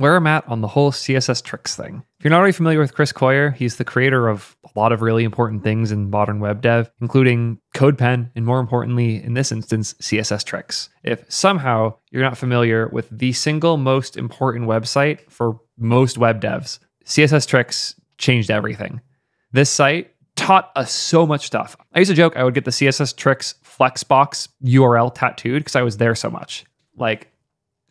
where I'm at on the whole CSS tricks thing. If you're not already familiar with Chris Coyier, he's the creator of a lot of really important things in modern web dev, including CodePen, and more importantly, in this instance, CSS tricks. If somehow you're not familiar with the single most important website for most web devs, CSS tricks changed everything. This site taught us so much stuff. I used to joke I would get the CSS tricks Flexbox URL tattooed because I was there so much. Like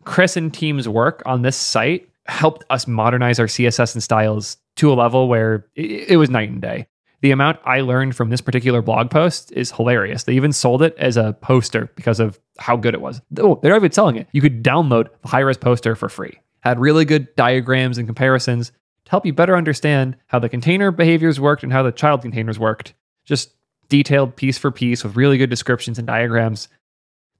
Chris and team's work on this site helped us modernize our CSS and styles to a level where it, was night and day. The amount I learned from this particular blog post is hilarious. They even sold it as a poster because of how good it was. Oh, they're not even selling it. You could download the high res poster for free. Had really good diagrams and comparisons to help you better understand how the container behaviors worked and how the child containers worked. Just detailed piece for piece with really good descriptions and diagrams.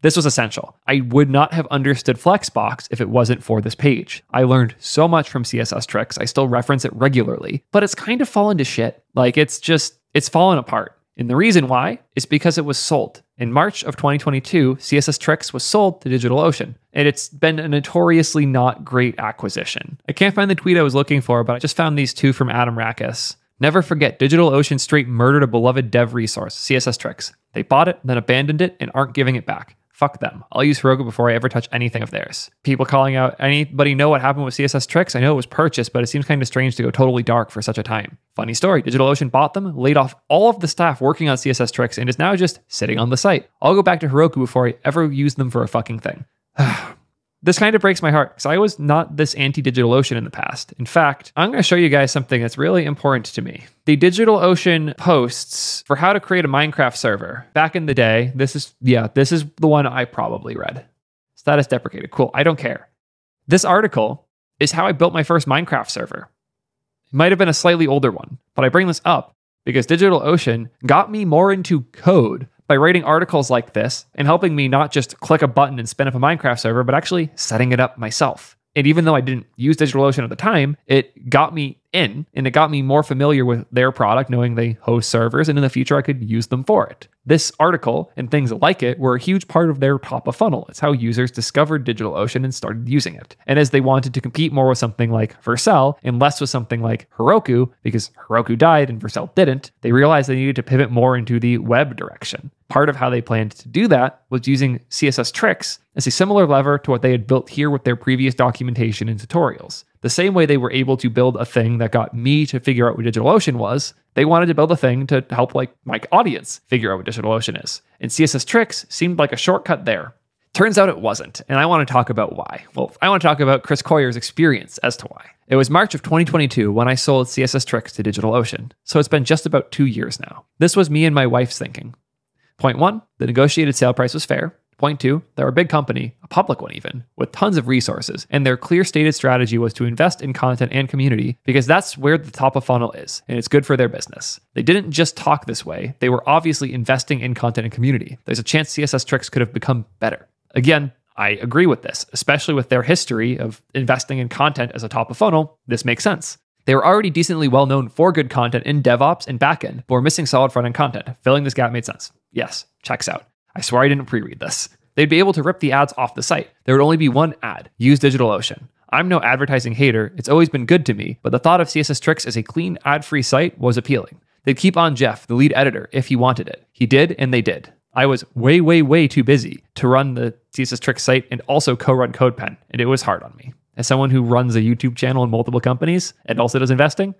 This was essential. I would not have understood Flexbox if it wasn't for this page. I learned so much from CSS tricks. I still reference it regularly, but it's kind of fallen to shit. Like it's just, it's fallen apart. And the reason why is because it was sold. In March of 2022, CSS Tricks was sold to DigitalOcean, and it's been a notoriously not great acquisition. I can't find the tweet I was looking for, but I just found these two from Adam Rackis. Never forget, DigitalOcean straight murdered a beloved dev resource, CSS Tricks. They bought it, then abandoned it, and aren't giving it back. Fuck them. I'll use Heroku before I ever touch anything of theirs. People calling out, anybody know what happened with CSS Tricks? I know it was purchased, but it seems kind of strange to go totally dark for such a time. Funny story DigitalOcean bought them, laid off all of the staff working on CSS Tricks, and is now just sitting on the site. I'll go back to Heroku before I ever use them for a fucking thing. This kind of breaks my heart because I was not this anti DigitalOcean in the past. In fact, I'm going to show you guys something that's really important to me. The DigitalOcean posts for how to create a Minecraft server. Back in the day, this is, yeah, this is the one I probably read. Status deprecated. Cool. I don't care. This article is how I built my first Minecraft server. It might have been a slightly older one, but I bring this up because DigitalOcean got me more into code by writing articles like this and helping me not just click a button and spin up a Minecraft server, but actually setting it up myself. And even though I didn't use DigitalOcean at the time, it got me in and it got me more familiar with their product, knowing they host servers, and in the future I could use them for it. This article and things like it were a huge part of their top of funnel. It's how users discovered DigitalOcean and started using it. And as they wanted to compete more with something like Vercel and less with something like Heroku, because Heroku died and Vercel didn't, they realized they needed to pivot more into the web direction. Part of how they planned to do that was using CSS tricks as a similar lever to what they had built here with their previous documentation and tutorials. The same way they were able to build a thing that got me to figure out what DigitalOcean was, they wanted to build a thing to help like my audience figure out what DigitalOcean is. And CSS tricks seemed like a shortcut there. Turns out it wasn't, and I want to talk about why. Well, I want to talk about Chris Coyier's experience as to why. It was March of 2022 when I sold CSS Tricks to DigitalOcean, so it's been just about two years now. This was me and my wife's thinking. Point one, the negotiated sale price was fair. Point two, they're a big company, a public one even, with tons of resources, and their clear stated strategy was to invest in content and community because that's where the top of funnel is, and it's good for their business. They didn't just talk this way, they were obviously investing in content and community. There's a chance CSS Tricks could have become better. Again, I agree with this, especially with their history of investing in content as a top of funnel. This makes sense. They were already decently well known for good content in DevOps and backend, but were missing solid front end content. Filling this gap made sense. Yes, checks out. I swear I didn't pre read this. They'd be able to rip the ads off the site. There would only be one ad use DigitalOcean. I'm no advertising hater, it's always been good to me, but the thought of CSS Tricks as a clean, ad free site was appealing. They'd keep on Jeff, the lead editor, if he wanted it. He did, and they did. I was way, way, way too busy to run the CSS Tricks site and also co run CodePen, and it was hard on me. As someone who runs a YouTube channel in multiple companies and also does investing,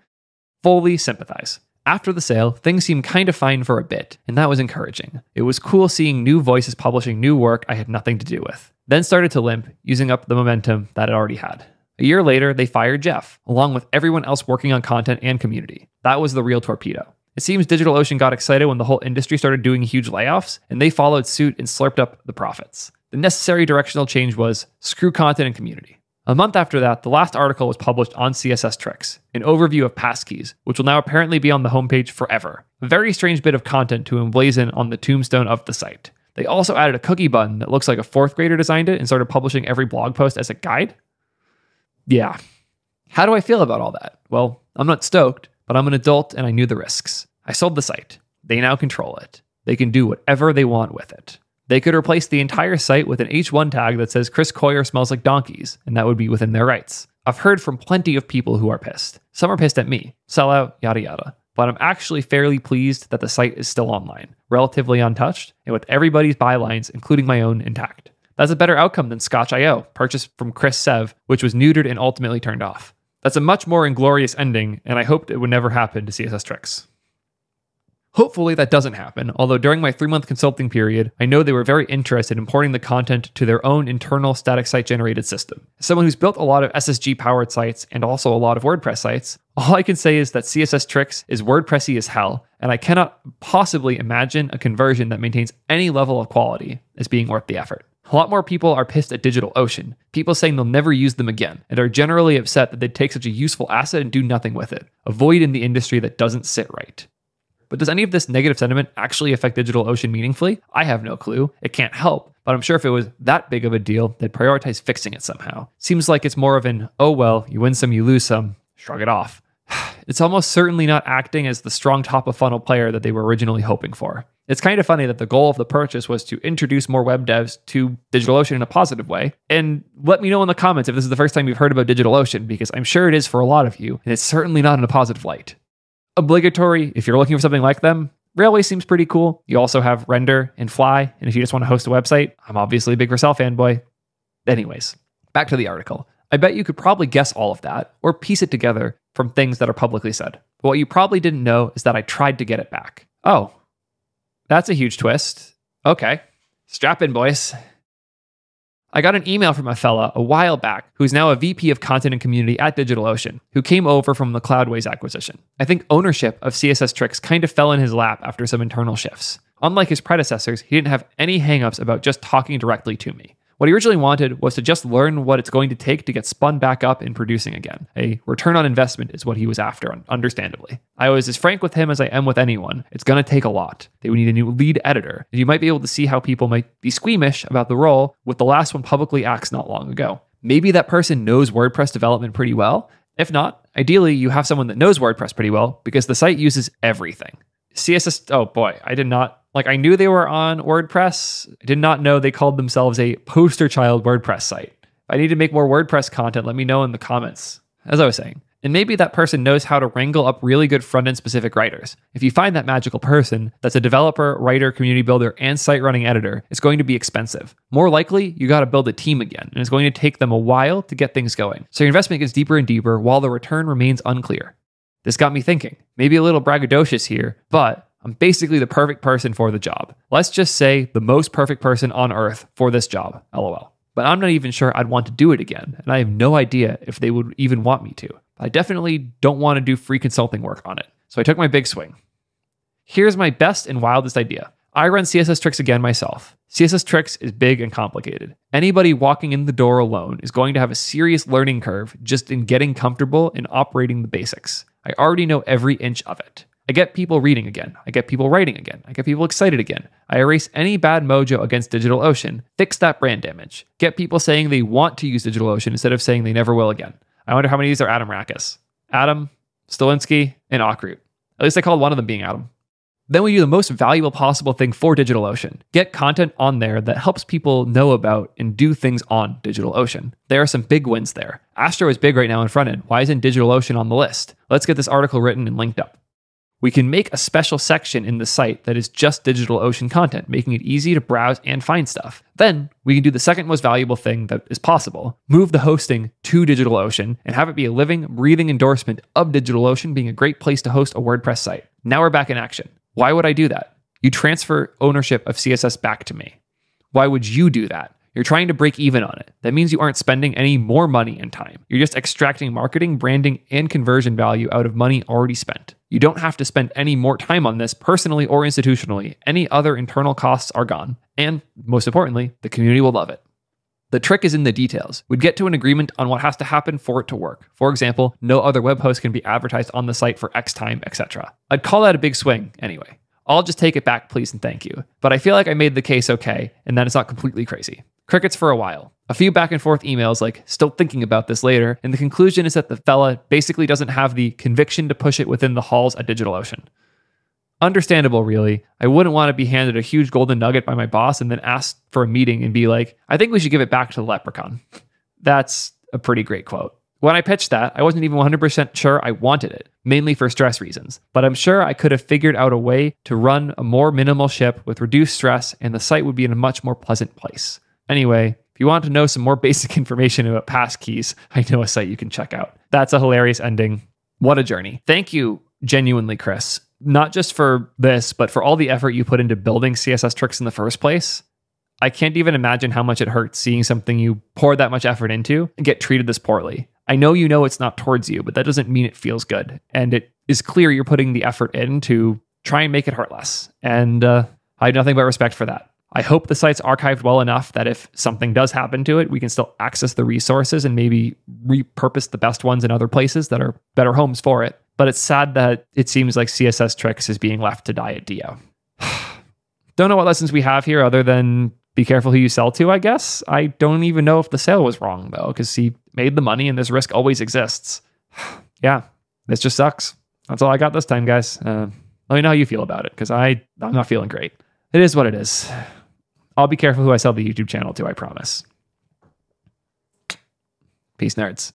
fully sympathize. After the sale, things seemed kind of fine for a bit, and that was encouraging. It was cool seeing new voices publishing new work I had nothing to do with. Then started to limp, using up the momentum that it already had. A year later, they fired Jeff, along with everyone else working on content and community. That was the real torpedo. It seems DigitalOcean got excited when the whole industry started doing huge layoffs, and they followed suit and slurped up the profits. The necessary directional change was screw content and community. A month after that, the last article was published on CSS Tricks, an overview of passkeys, which will now apparently be on the homepage forever. A very strange bit of content to emblazon on the tombstone of the site. They also added a cookie button that looks like a fourth grader designed it and started publishing every blog post as a guide. Yeah. How do I feel about all that? Well, I'm not stoked, but I'm an adult and I knew the risks. I sold the site. They now control it. They can do whatever they want with it. They could replace the entire site with an H1 tag that says Chris Coyier smells like donkeys, and that would be within their rights. I've heard from plenty of people who are pissed. Some are pissed at me, sell out, yada yada. But I'm actually fairly pleased that the site is still online, relatively untouched, and with everybody's bylines, including my own, intact. That's a better outcome than Scotch.io, purchased from Chris Sev, which was neutered and ultimately turned off. That's a much more inglorious ending, and I hoped it would never happen to CSS Tricks. Hopefully that doesn't happen, although during my three month consulting period, I know they were very interested in porting the content to their own internal static site generated system. As someone who's built a lot of SSG powered sites and also a lot of WordPress sites, all I can say is that CSS Tricks is WordPressy as hell, and I cannot possibly imagine a conversion that maintains any level of quality as being worth the effort. A lot more people are pissed at DigitalOcean, people saying they'll never use them again, and are generally upset that they take such a useful asset and do nothing with it, a void in the industry that doesn't sit right. But does any of this negative sentiment actually affect DigitalOcean meaningfully? I have no clue. It can't help. But I'm sure if it was that big of a deal, they'd prioritize fixing it somehow. Seems like it's more of an, oh well, you win some, you lose some, shrug it off. It's almost certainly not acting as the strong top of funnel player that they were originally hoping for. It's kind of funny that the goal of the purchase was to introduce more web devs to DigitalOcean in a positive way. And let me know in the comments if this is the first time you've heard about DigitalOcean, because I'm sure it is for a lot of you, and it's certainly not in a positive light obligatory if you're looking for something like them. Railway seems pretty cool. You also have Render and Fly. And if you just want to host a website, I'm obviously a big Vercel fanboy. Anyways, back to the article. I bet you could probably guess all of that or piece it together from things that are publicly said. But what you probably didn't know is that I tried to get it back. Oh, that's a huge twist. Okay, strap in, boys. I got an email from a fella a while back who's now a VP of content and community at DigitalOcean, who came over from the Cloudways acquisition. I think ownership of CSS Tricks kind of fell in his lap after some internal shifts. Unlike his predecessors, he didn't have any hangups about just talking directly to me. What he originally wanted was to just learn what it's going to take to get spun back up in producing again. A return on investment is what he was after, understandably. I was as frank with him as I am with anyone. It's going to take a lot. They would need a new lead editor. You might be able to see how people might be squeamish about the role with the last one publicly axed not long ago. Maybe that person knows WordPress development pretty well. If not, ideally, you have someone that knows WordPress pretty well because the site uses everything. CSS, oh boy, I did not like I knew they were on WordPress. I did not know they called themselves a poster child WordPress site. I need to make more WordPress content, let me know in the comments. As I was saying, and maybe that person knows how to wrangle up really good front end specific writers. If you find that magical person that's a developer, writer, community builder, and site running editor, it's going to be expensive. More likely, you got to build a team again, and it's going to take them a while to get things going. So your investment gets deeper and deeper while the return remains unclear. This got me thinking, maybe a little braggadocious here, but I'm basically the perfect person for the job. Let's just say the most perfect person on earth for this job, lol. But I'm not even sure I'd want to do it again, and I have no idea if they would even want me to. I definitely don't want to do free consulting work on it. So I took my big swing. Here's my best and wildest idea. I run CSS Tricks again myself. CSS Tricks is big and complicated. Anybody walking in the door alone is going to have a serious learning curve just in getting comfortable in operating the basics. I already know every inch of it. I get people reading again. I get people writing again. I get people excited again. I erase any bad mojo against DigitalOcean, fix that brand damage, get people saying they want to use DigitalOcean instead of saying they never will again. I wonder how many of these are Adam Rackis. Adam, Stolinsky, and Okrut. At least I called one of them being Adam. Then we do the most valuable possible thing for DigitalOcean. Get content on there that helps people know about and do things on DigitalOcean. There are some big wins there. Astro is big right now in front end. Why isn't DigitalOcean on the list? Let's get this article written and linked up. We can make a special section in the site that is just DigitalOcean content, making it easy to browse and find stuff. Then we can do the second most valuable thing that is possible move the hosting to DigitalOcean and have it be a living, breathing endorsement of DigitalOcean being a great place to host a WordPress site. Now we're back in action. Why would I do that? You transfer ownership of CSS back to me. Why would you do that? You're trying to break even on it. That means you aren't spending any more money and time. You're just extracting marketing, branding, and conversion value out of money already spent. You don't have to spend any more time on this personally or institutionally. Any other internal costs are gone. And most importantly, the community will love it. The trick is in the details. We'd get to an agreement on what has to happen for it to work. For example, no other web host can be advertised on the site for X time, etc. I'd call that a big swing anyway. I'll just take it back, please, and thank you. But I feel like I made the case okay, and that it's not completely crazy. Crickets for a while. A few back and forth emails like, still thinking about this later, and the conclusion is that the fella basically doesn't have the conviction to push it within the halls at DigitalOcean. Understandable, really. I wouldn't want to be handed a huge golden nugget by my boss and then asked for a meeting and be like, I think we should give it back to the leprechaun. That's a pretty great quote. When I pitched that, I wasn't even 100% sure I wanted it, mainly for stress reasons. But I'm sure I could have figured out a way to run a more minimal ship with reduced stress, and the site would be in a much more pleasant place. Anyway, if you want to know some more basic information about passkeys, I know a site you can check out. That's a hilarious ending. What a journey. Thank you, genuinely, Chris. Not just for this, but for all the effort you put into building CSS tricks in the first place. I can't even imagine how much it hurts seeing something you pour that much effort into and get treated this poorly. I know you know it's not towards you, but that doesn't mean it feels good. And it is clear you're putting the effort in to try and make it hurt less. And uh, I have nothing but respect for that. I hope the site's archived well enough that if something does happen to it, we can still access the resources and maybe repurpose the best ones in other places that are better homes for it. But it's sad that it seems like CSS Tricks is being left to die at Dio. Don't know what lessons we have here other than be careful who you sell to, I guess. I don't even know if the sale was wrong though, because he made the money and this risk always exists. yeah, this just sucks. That's all I got this time, guys. Uh, let me know how you feel about it, because I I'm not feeling great. It is what it is. I'll be careful who I sell the YouTube channel to, I promise. Peace, nerds.